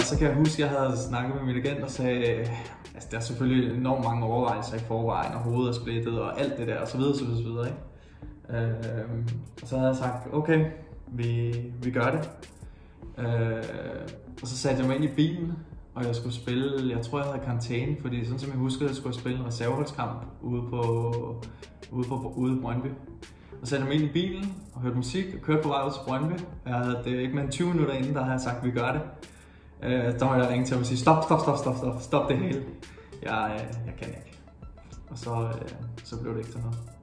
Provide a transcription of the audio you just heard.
og så kan jeg huske, at jeg havde snakket med min agent og sagde, altså der er selvfølgelig enormt mange overvejelser i forvejen, og hovedet er splittet og alt det der, og så videre, så videre, så videre ikke? Øh, og så havde jeg sagt, okay, vi, vi gør det. Øh, og så satte jeg mig ind i bilen, og jeg skulle spille, jeg tror jeg havde karantæne, fordi sådan som jeg husker jeg skulle spille en reserveholdskamp ude på, ude på ude i Brøndby. Og satte mig ind i bilen og hørte musik og kørte på vej ud til Brøndby. Jeg havde det ikke mere end 20 minutter inden, der havde jeg sagt, at vi gør det. Øh, der må jeg ringe til ham og sige, stop, stop, stop, stop, stop, stop det hele. Jeg, øh, jeg kan ikke. Og så, øh, så blev det ikke til noget.